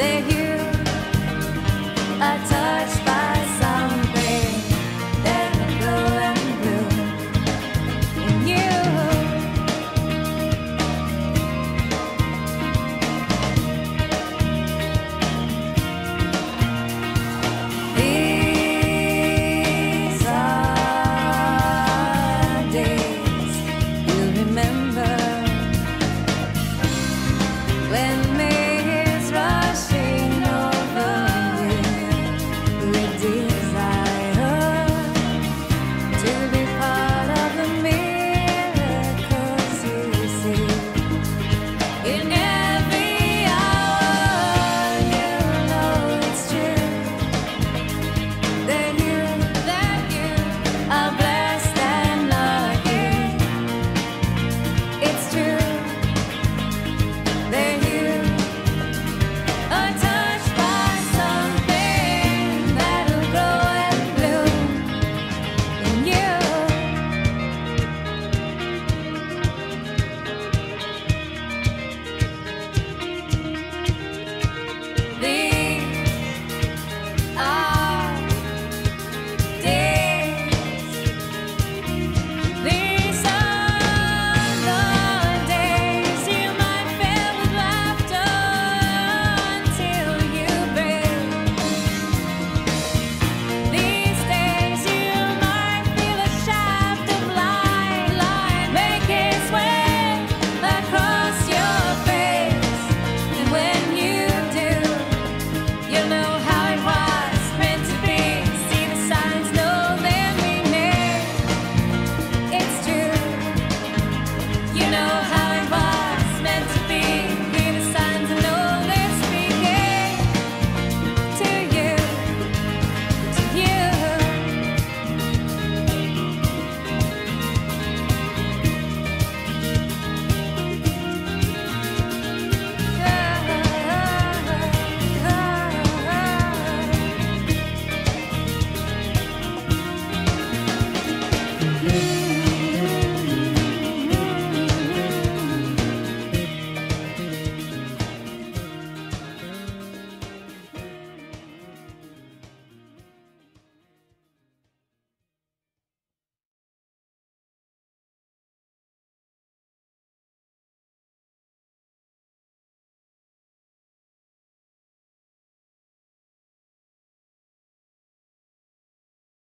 they're here.